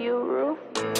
you, rule.